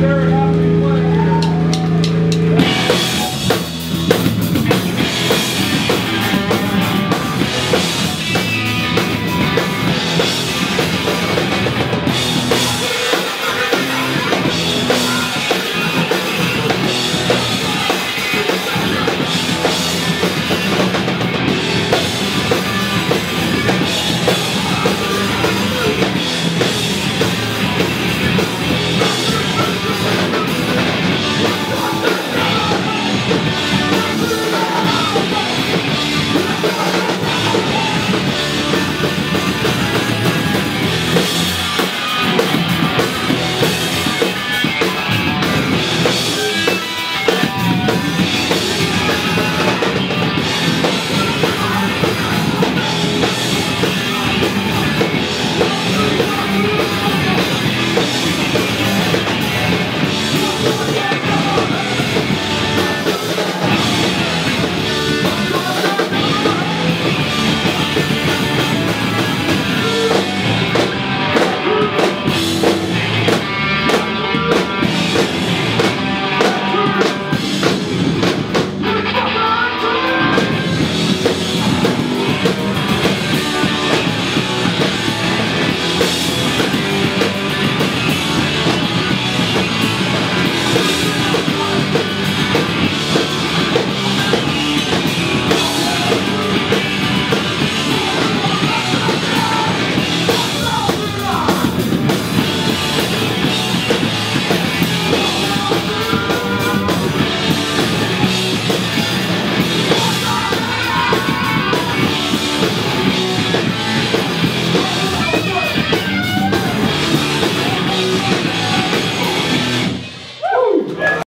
very happy.